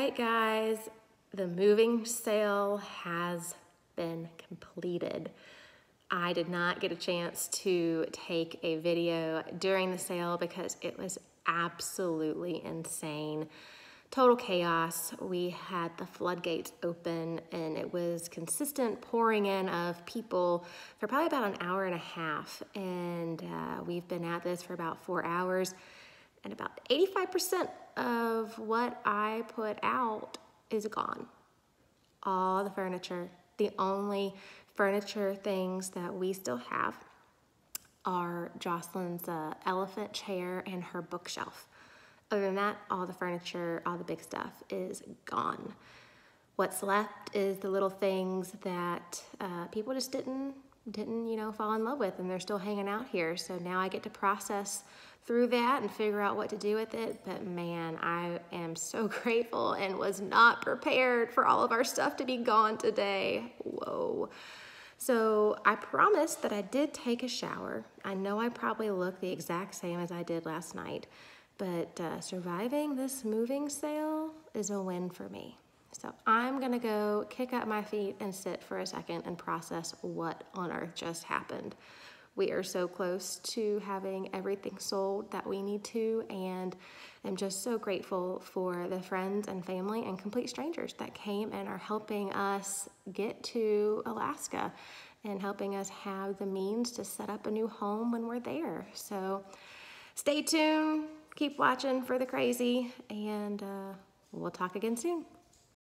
right, guys, the moving sale has been completed. I did not get a chance to take a video during the sale because it was absolutely insane. Total chaos. We had the floodgates open and it was consistent pouring in of people for probably about an hour and a half. And uh, we've been at this for about four hours and about 85% of what I put out is gone. All the furniture, the only furniture things that we still have are Jocelyn's uh, elephant chair and her bookshelf. Other than that, all the furniture, all the big stuff is gone. What's left is the little things that uh, people just didn't didn't you know fall in love with and they're still hanging out here. So now I get to process through that and figure out what to do with it. But man I am so grateful and was not prepared for all of our stuff to be gone today. Whoa. So I promised that I did take a shower. I know I probably look the exact same as I did last night but uh, surviving this moving sale is a win for me so I'm gonna go kick up my feet and sit for a second and process what on earth just happened. We are so close to having everything sold that we need to and I'm just so grateful for the friends and family and complete strangers that came and are helping us get to Alaska and helping us have the means to set up a new home when we're there. So stay tuned, keep watching for the crazy, and uh, we'll talk again soon.